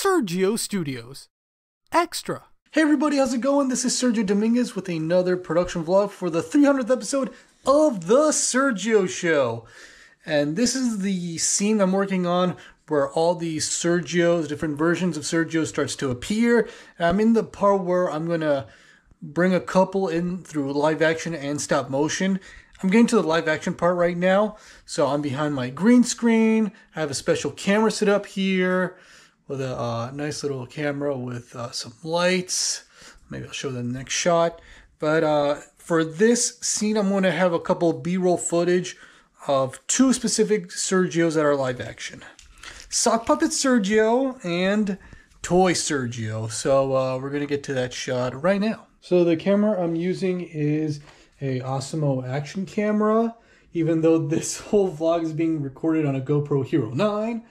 Sergio Studios. Extra. Hey everybody, how's it going? This is Sergio Dominguez with another production vlog for the 300th episode of The Sergio Show. And this is the scene I'm working on where all the Sergios, different versions of Sergio starts to appear. And I'm in the part where I'm going to bring a couple in through live action and stop motion. I'm getting to the live action part right now. So I'm behind my green screen. I have a special camera set up here with a uh, nice little camera with uh, some lights. Maybe I'll show the next shot. But uh, for this scene, I'm going to have a couple B-roll footage of two specific Sergios that are live action. Sock Puppet Sergio and Toy Sergio. So uh, we're going to get to that shot right now. So the camera I'm using is a Osmo action camera, even though this whole vlog is being recorded on a GoPro Hero 9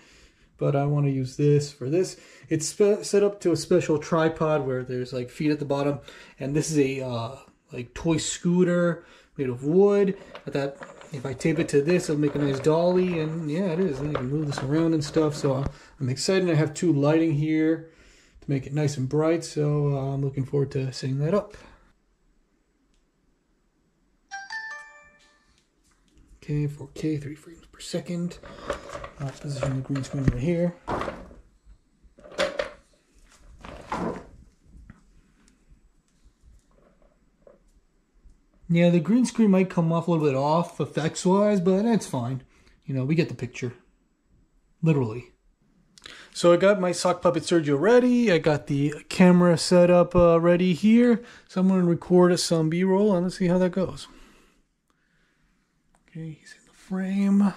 but I want to use this for this. It's set up to a special tripod where there's like feet at the bottom, and this is a uh, like toy scooter made of wood. That if I tape it to this, it'll make a nice dolly, and yeah, it is. And you can move this around and stuff. So I'm excited. I have two lighting here to make it nice and bright. So uh, I'm looking forward to setting that up. Okay, 4K, 3 frames per second. I'll position the green screen right here. Yeah, the green screen might come off a little bit off effects-wise, but that's fine. You know, we get the picture. Literally. So I got my sock puppet Sergio ready. I got the camera set up uh, ready here. So I'm going to record some B-roll and let's see how that goes. Okay, he's in the frame.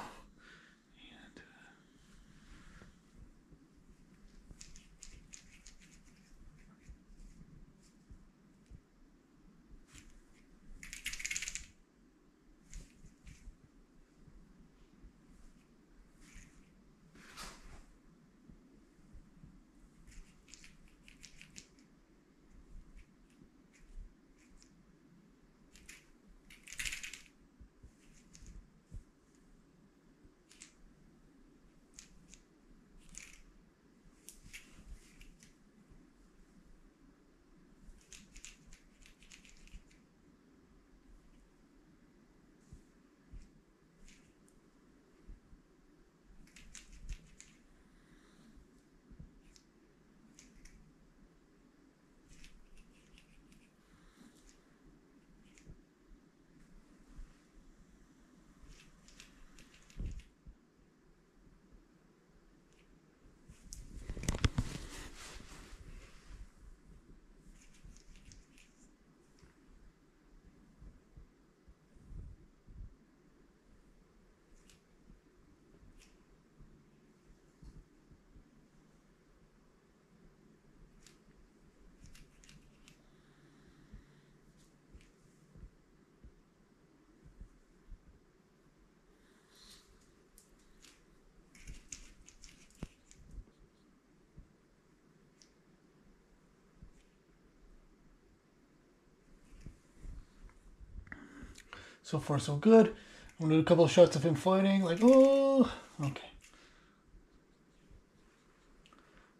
So far, so good. I'm gonna do a couple of shots of him fighting, like, oh, okay.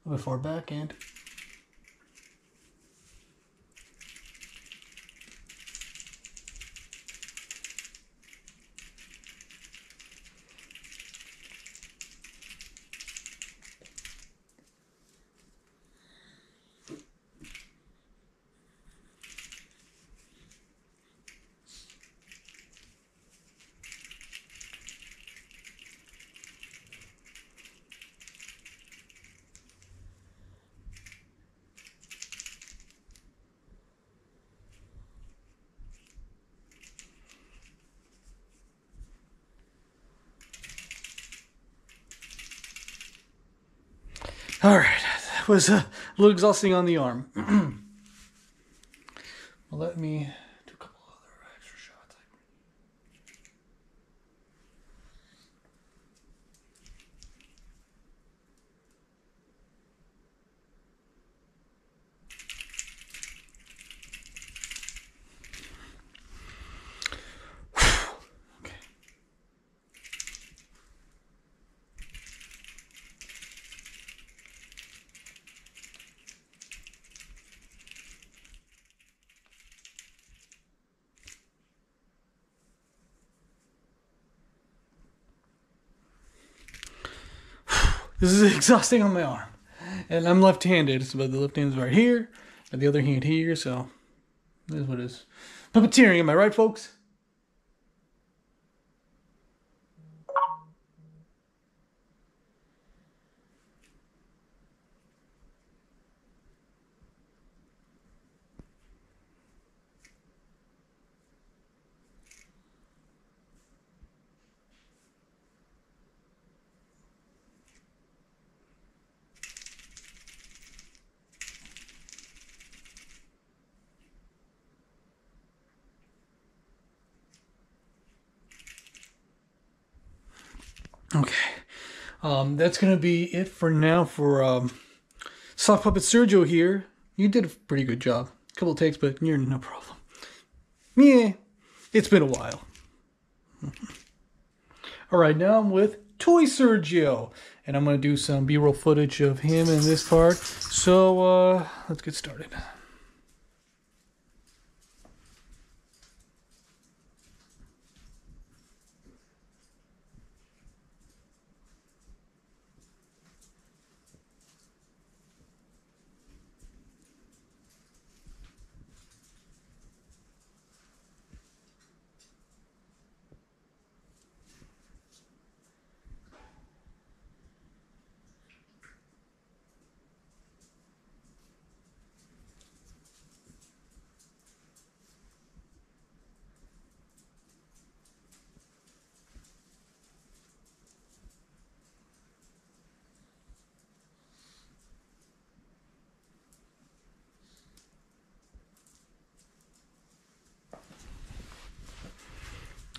A little bit far back and All right, that was uh, a little exhausting on the arm. let me This is exhausting on my arm. And I'm left handed, so the left hand's right here, and the other hand here, so this is what it is. Puppeteering, am I right, folks? Okay. Um, that's going to be it for now for um, Sock Puppet Sergio here. You did a pretty good job. A couple takes, but you're no problem. Yeah, it's been a while. All right, now I'm with Toy Sergio, and I'm going to do some B-roll footage of him in this part. So uh, let's get started.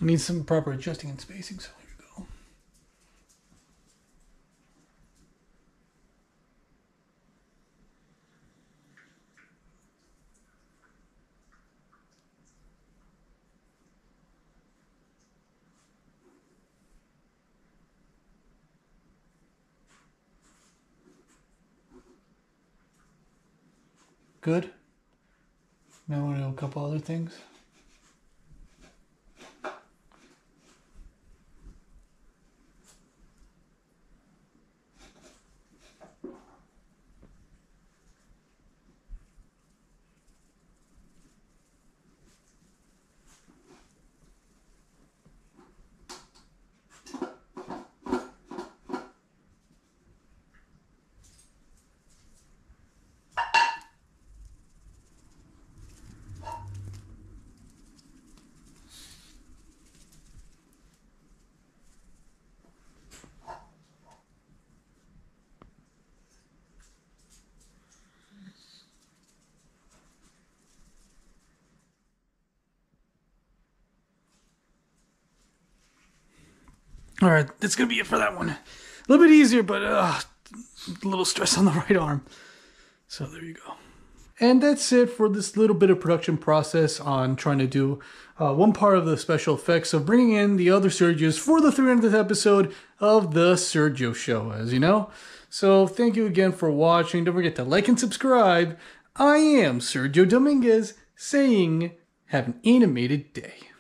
I need some proper adjusting and spacing, so here we go. Good. Now I want to do a couple other things. All right, that's gonna be it for that one. A little bit easier, but uh, a little stress on the right arm. So there you go. And that's it for this little bit of production process on trying to do uh, one part of the special effects of bringing in the other Sergios for the 300th episode of The Sergio Show, as you know. So thank you again for watching. Don't forget to like and subscribe. I am Sergio Dominguez saying, have an animated day.